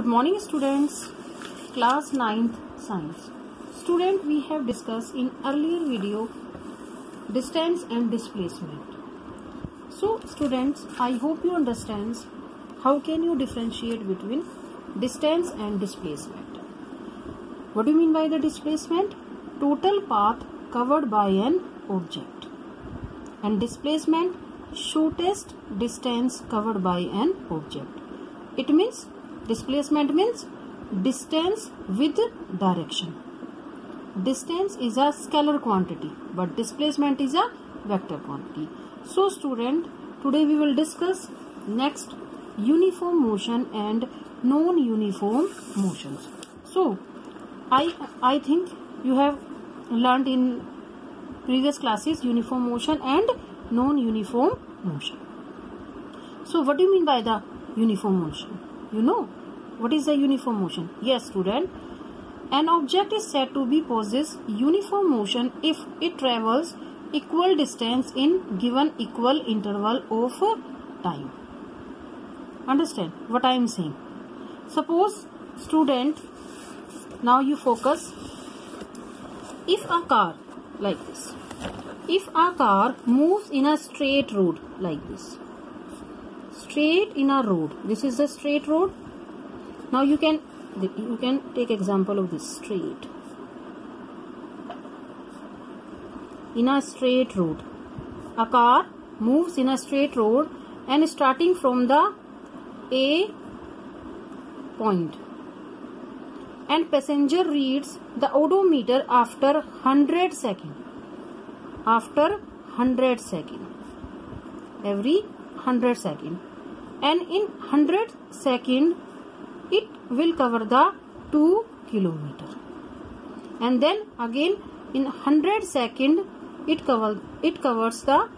Good morning students. Class 9th Science. Student we have discussed in earlier video distance and displacement. So students I hope you understands how can you differentiate between distance and displacement. What do you mean by the displacement? Total path covered by an object. And displacement shortest distance covered by an object. It means displacement means distance with direction. Distance is a scalar quantity but displacement is a vector quantity. So student today we will discuss next uniform motion and non-uniform motions. So I I think you have learned in previous classes uniform motion and non-uniform motion. So what do you mean by the uniform motion? You know what is the uniform motion? Yes student. An object is said to be possess uniform motion if it travels equal distance in given equal interval of time. Understand what I am saying? Suppose student now you focus if a car like this if a car moves in a straight road like this straight in a road. This is the straight road. Now you can you can take example of this straight. In a straight road. A car moves in a straight road and starting from the a point. And passenger reads the odometer after 100 second. After 100 second. Every 100 second and in 100 second it will cover the 2 kilometer. And then again in 100 second it cover it covers the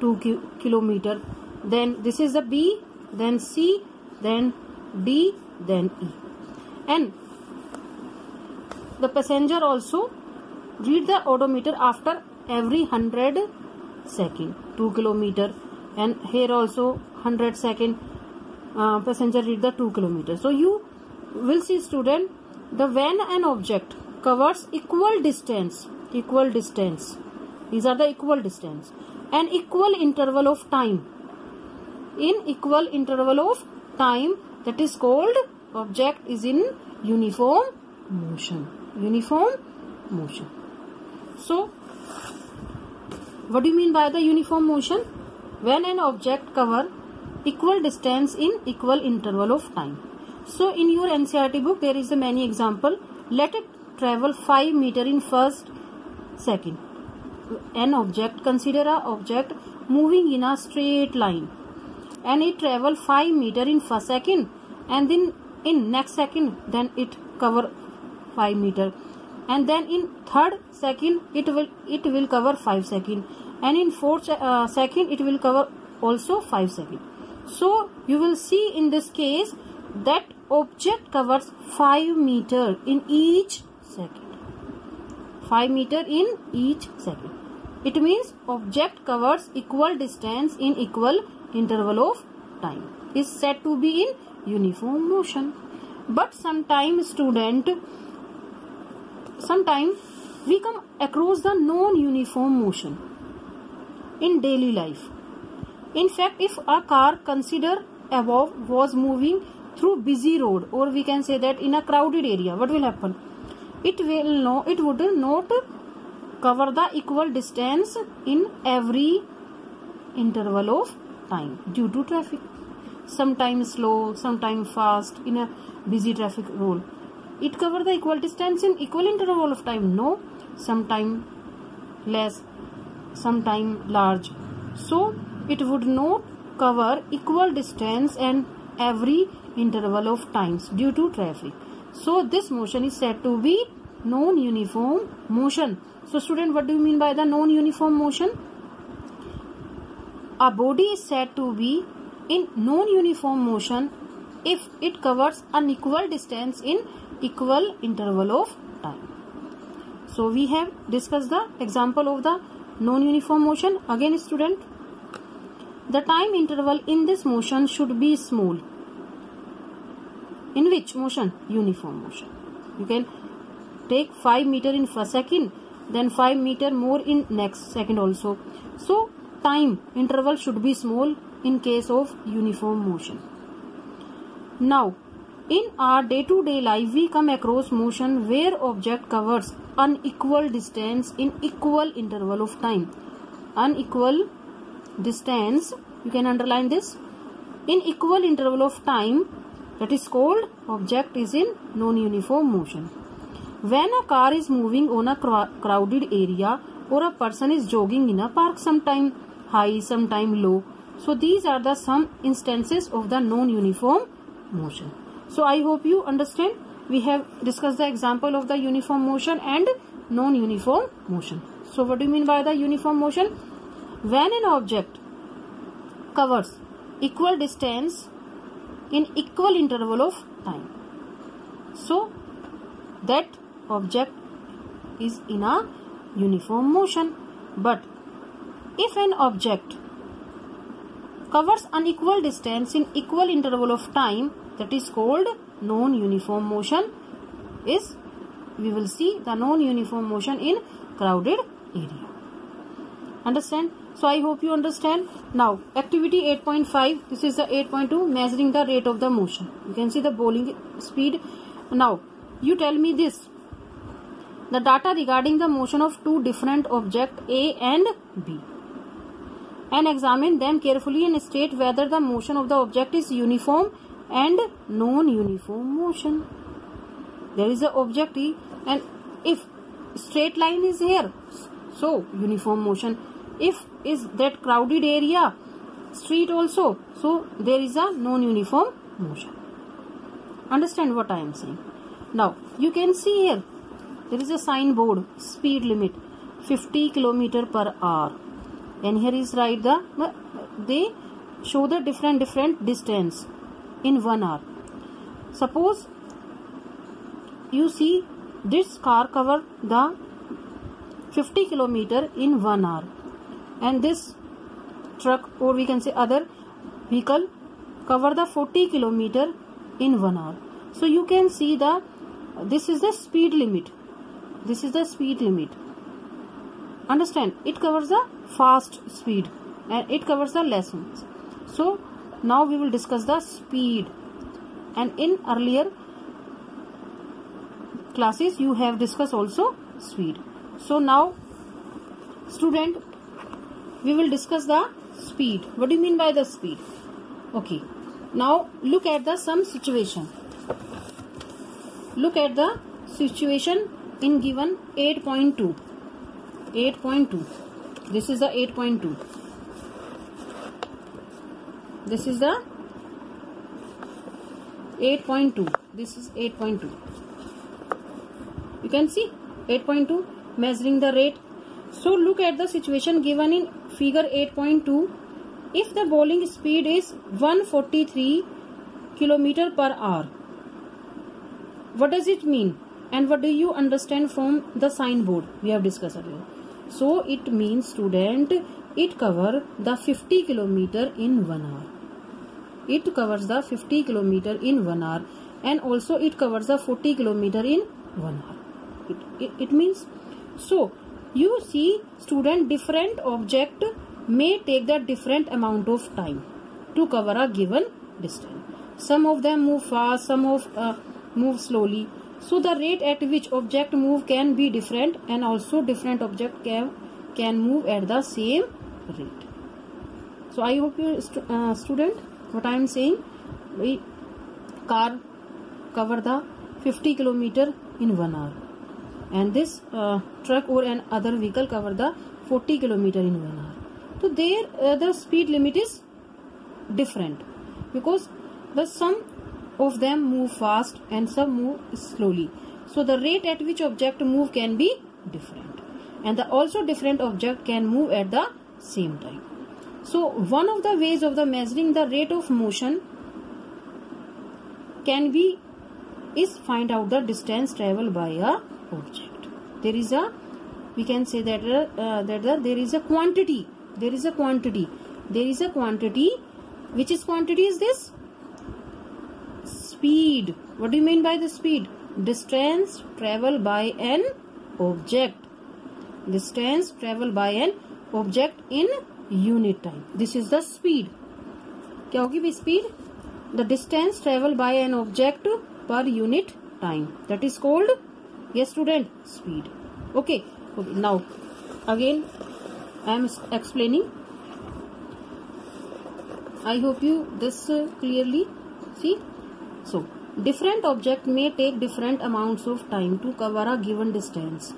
2 ki kilometer. Then this is the b then c then d then e. And the passenger also read the odometer after every 100 second 2 kilometer. And here also 100 second uh, passenger read the 2 kilometer so you will see student the when an object covers equal distance equal distance. These are the equal distance. An equal interval of time. In equal interval of time that is called object is in uniform motion. Uniform motion. So what do you mean by the uniform motion? When an object cover equal distance in equal interval of time. So in your NCERT book there is a many example. Let it travel 5 meter in first second. An object consider a object moving in a straight line. And it travel 5 meter in first second and then in next second then it cover 5 meter. And then in third second it will it will cover 5 second. And in fourth uh, second it will cover also 5 second so you will see in this case that object covers 5 meter in each second. 5 meter in each second. It means object covers equal distance in equal interval of time. Is said to be in uniform motion. But sometimes student sometimes we come across the non-uniform motion in daily life. In fact, if a car consider above was moving through busy road or we can say that in a crowded area, what will happen? It will no, it would not cover the equal distance in every interval of time due to traffic. Sometimes slow, sometimes fast in a busy traffic road it cover the equal distance in equal interval of time no sometime less sometime large so it would not cover equal distance and every interval of times due to traffic so this motion is said to be non-uniform motion so student what do you mean by the non-uniform motion a body is said to be in non-uniform motion if it covers an equal distance in equal interval of time. So we have discussed the example of the non-uniform motion. Again student, the time interval in this motion should be small. in which motion? Uniform motion. You can take 5 meter in first second then 5 meter more in next second also. So time interval should be small in case of uniform motion. Now in our day to day life we come across motion where object covers unequal distance in equal interval of time. Unequal distance you can underline this in equal interval of time that is called object is in non-uniform motion. When a car is moving on a crowded area or a person is jogging in a park sometime high sometime low so these are the some instances of the non-uniform motion. So I hope you understand we have discussed the example of the uniform motion and non-uniform motion. So what do you mean by the uniform motion? When an object covers equal distance in equal interval of time. So that object is in a uniform motion. But if an object covers unequal distance in equal interval of time that is called non-uniform motion is we will see the non-uniform motion in crowded area. Understand? So I hope you understand. Now activity 8.5 this is the 8.2 measuring the rate of the motion. You can see the bowling speed. Now you tell me this. The data regarding the motion of two different objects A and B and examine them carefully and state whether the motion of the object is uniform and non-uniform motion. There is a object E and if straight line is here so uniform motion if is that crowded area street also so there is a non-uniform motion. Understand what i am saying? Now you can see here there is a signboard speed limit 50 kilometer per hour. And here is right the they show the different different distance in one hour. Suppose you see this car cover the 50 kilometer in one hour and this truck or we can say other vehicle cover the 40 kilometer in one hour. So you can see the this is the speed limit. This is the speed limit. Understand? It covers the fast speed and it covers the lessons. So now we will discuss the speed. And in earlier classes you have discussed also speed. So now student we will discuss the speed. What do you mean by the speed? Okay. Now look at the some situation. Look at the situation in given 8.2 8.2 this is the 8.2 this is the 8.2 this is 8.2 you can see 8.2 measuring the rate. So look at the situation given in figure 8.2. If the bowling speed is 143 km per hour, what does it mean? And what do you understand from the signboard we have discussed earlier? So it means student, it cover the 50 km in 1 hour. It covers the 50 km in 1 hour and also it covers the 40 km in 1 hour. It, it, it means so you see student different object may take the different amount of time to cover a given distance. Some of them move fast some of uh, move slowly. So the rate at which object move can be different and also different object can can move at the same rate. So i hope you uh, student what i am saying we car cover the 50 kilometer in 1 hour and this uh, truck or an other vehicle cover the 40 kilometer in one hour. So there uh, the speed limit is different because the some of them move fast and some move slowly. So the rate at which object move can be different. And the also different object can move at the same time. So one of the ways of the measuring the rate of motion can be is find out the distance traveled by a object there is a we can say that uh, that uh, there is a quantity there is a quantity there is a quantity which is quantity is this speed. What do you mean by the speed? Distance traveled by an object. Distance traveled by an object in unit time. This is the speed. क्या होगी भी speed? The distance traveled by an object per unit time. That is called, yes student, speed. Okay. okay. Now, again, I am explaining. I hope you this uh, clearly see. So, different object may take different amounts of time to cover a given distance.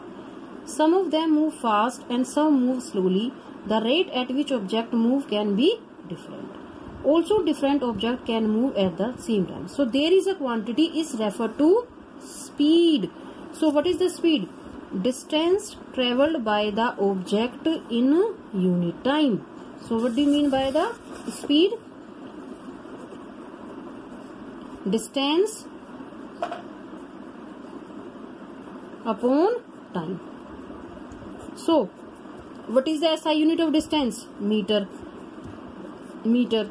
Some of them move fast and some move slowly. The rate at which object move can be different. Also different object can move at the same time. So there is a quantity is referred to speed. So what is the speed? Distance traveled by the object in unit time. So what do you mean by the speed? Distance upon time. So, what is the SI unit of distance? Meter. Meter.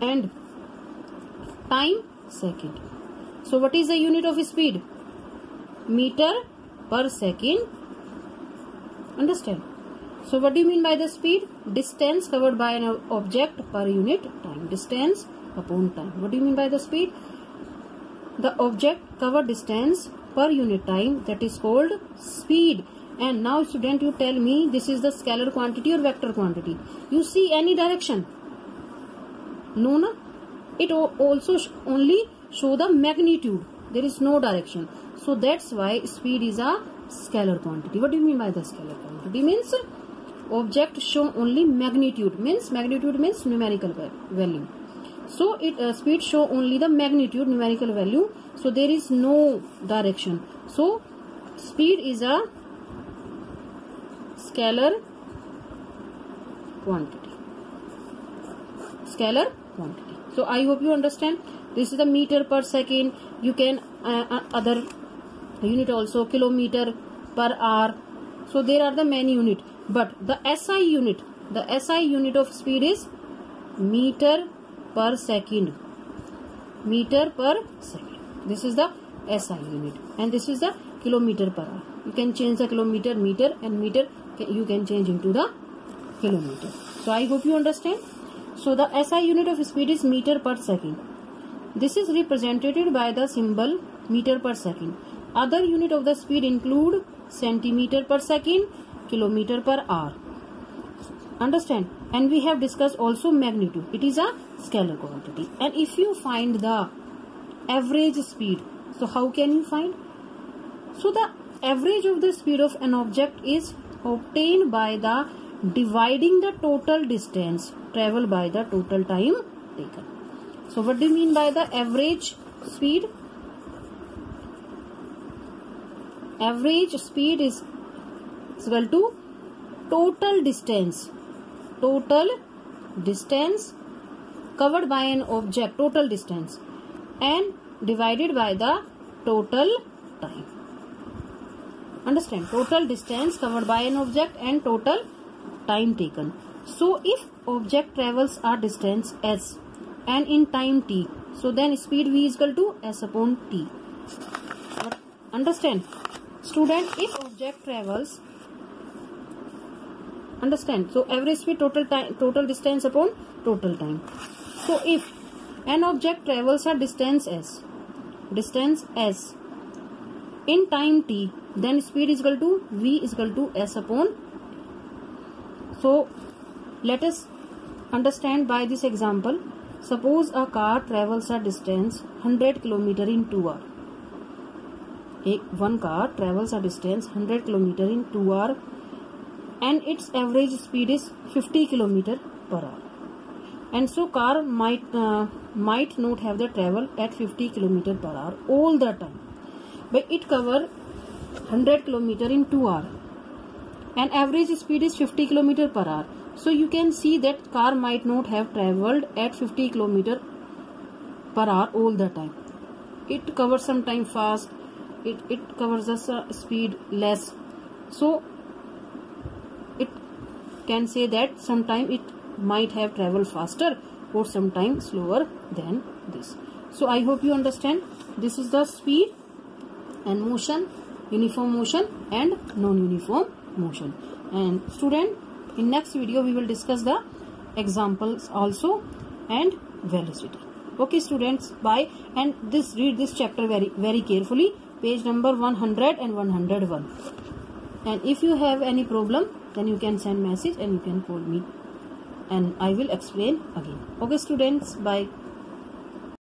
And time second. So, what is the unit of speed? Meter per second. Understand? So, what do you mean by the speed? Distance covered by an object per unit time. Distance upon time. What do you mean by the speed? The object covered distance per unit time that is called speed and now student you tell me this is the scalar quantity or vector quantity you see any direction no no it also only show the magnitude there is no direction so that's why speed is a scalar quantity. What do you mean by the scalar quantity? Means object show only magnitude means magnitude means numerical value. So it uh, speed show only the magnitude numerical value. So there is no direction. So speed is a scalar quantity. Scalar quantity. So i hope you understand. This is the meter per second. You can uh, uh, other unit also kilometer per hour so there are the many unit but the SI unit the SI unit of speed is meter per second meter per second this is the SI unit and this is the kilometer per hour you can change the kilometer meter and meter you can change into the kilometer. So I hope you understand. So the SI unit of speed is meter per second. This is represented by the symbol meter per second. Other unit of the speed include centimeter per second, kilometer per hour. Understand? And we have discussed also magnitude. It is a scalar quantity. And if you find the average speed, so how can you find? So the average of the speed of an object is obtained by the dividing the total distance traveled by the total time taken. So what do you mean by the average speed? Average speed is equal to total distance. Total distance covered by an object, total distance and divided by the total time. Understand? Total distance covered by an object and total time taken. So if object travels a distance s and in time t so then speed v is equal to s upon t. Understand student if object travels understand? So average speed total time total distance upon total time. So if an object travels a distance s distance s in time t then speed is equal to v is equal to s upon. So let us understand by this example. Suppose a car travels a distance 100 km in 2 hour. a, one car travels a distance 100 km in 2 hour and its average speed is 50 km per hour. And so car might uh, might not have the travel at 50 km per hour all the time. But it cover 100 km in 2 hour. And average speed is 50 km per hour. So you can see that car might not have traveled at 50 km per hour all the time. It covers some time fast it, it covers the uh, speed less. So it can say that sometime it might have traveled faster or sometime slower than this. So i hope you understand. This is the speed and motion uniform motion and non-uniform motion. And student in next video we will discuss the examples also and velocity. Okay students bye. And this read this chapter very very carefully page number 100 and 101 and if you have any problem then you can send message and you can call me. And i will explain again. Okay students bye